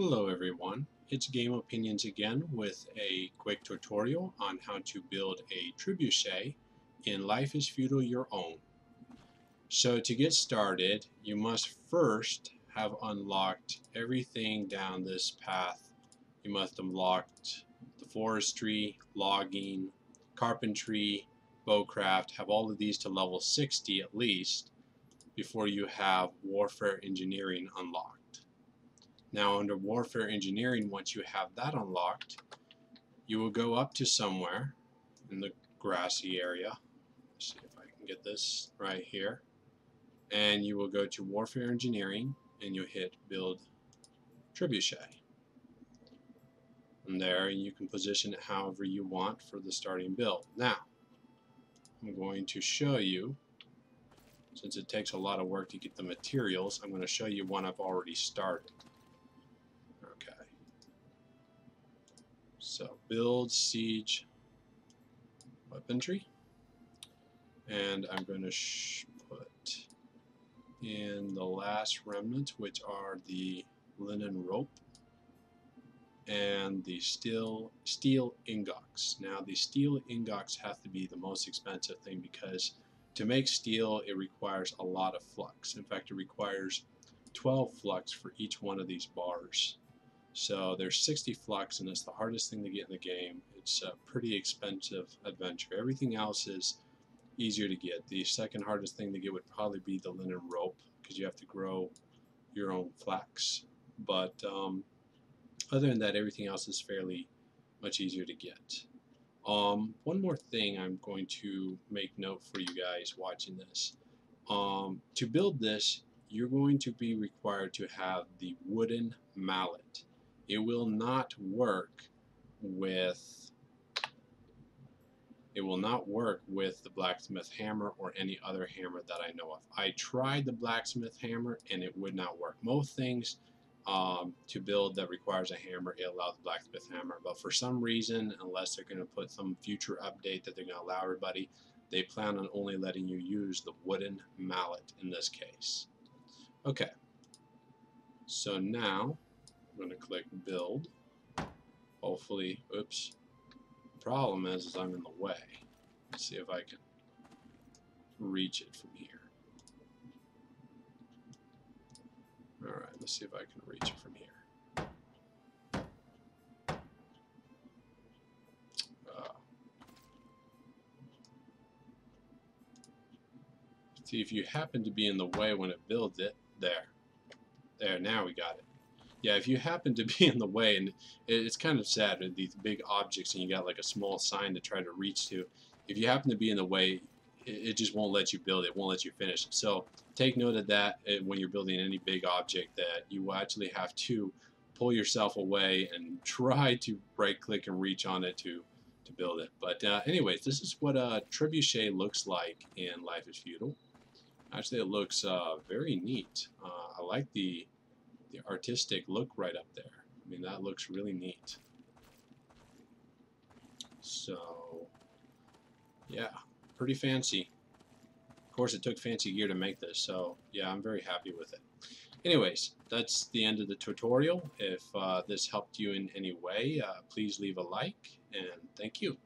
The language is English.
Hello everyone, it's Game Opinions again with a quick tutorial on how to build a trebuchet in Life is Feudal Your Own. So to get started, you must first have unlocked everything down this path. You must have unlocked the forestry, logging, carpentry, bowcraft, have all of these to level 60 at least before you have warfare engineering unlocked. Now under Warfare Engineering, once you have that unlocked, you will go up to somewhere in the grassy area. Let's see if I can get this right here. And you will go to Warfare Engineering and you'll hit Build Trebuchet. And there you can position it however you want for the starting build. Now, I'm going to show you, since it takes a lot of work to get the materials, I'm going to show you one I've already started. So build siege weaponry. And I'm going to put in the last remnant, which are the linen rope and the steel steel ingots. Now the steel ingots have to be the most expensive thing because to make steel it requires a lot of flux. In fact it requires 12 flux for each one of these bars. So there's 60 flux, and it's the hardest thing to get in the game. It's a pretty expensive adventure. Everything else is easier to get. The second hardest thing to get would probably be the linen rope, because you have to grow your own flax. But um, other than that, everything else is fairly much easier to get. Um, one more thing I'm going to make note for you guys watching this. Um, to build this, you're going to be required to have the wooden mallet. It will not work with it will not work with the blacksmith hammer or any other hammer that I know of. I tried the blacksmith hammer and it would not work. Most things um, to build that requires a hammer, it allows the blacksmith hammer. But for some reason, unless they're going to put some future update that they're going to allow everybody, they plan on only letting you use the wooden mallet in this case. Okay, so now I'm going to click build. Hopefully, oops. Problem is, is I'm in the way. Let's see if I can reach it from here. Alright, let's see if I can reach it from here. Uh, see, if you happen to be in the way when it builds it, there. There, now we got it yeah, if you happen to be in the way, and it's kind of sad with these big objects and you got like a small sign to try to reach to, if you happen to be in the way, it just won't let you build it, won't let you finish. So take note of that uh, when you're building any big object that you will actually have to pull yourself away and try to right click and reach on it to to build it. But uh, anyways, this is what a trebuchet looks like in Life is Feudal. Actually, it looks uh, very neat. Uh, I like the artistic look right up there. I mean, that looks really neat. So, yeah, pretty fancy. Of course, it took fancy gear to make this, so yeah, I'm very happy with it. Anyways, that's the end of the tutorial. If uh, this helped you in any way, uh, please leave a like, and thank you.